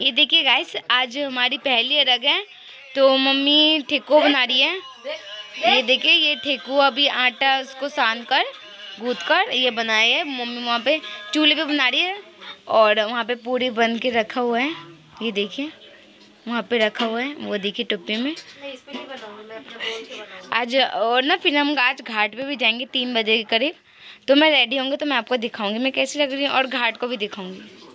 ये देखिए गाइस आज हमारी पहली अरग है तो मम्मी ठेकुआ बना रही है। ये देखिए, ये ठेकुआ अभी आटा उसको सान कर गूद कर, ये बनाए है। मम्मी वहाँ पे चूल्हे पे बना रही है और वहाँ पे पूरी बन के रखा हुआ है। ये देखिए, वहाँ पे रखा हुआ है, वो देखिए टुप्पी में। आज और ना, फिर हम आज घाट पे भी जाएँगे, तीन बजे के करीब। तो मैं रेडी होंगे तो मैं आपको दिखाऊँगी, मैं कैसी लग रही हूँ और घाट को भी दिखाऊँगी।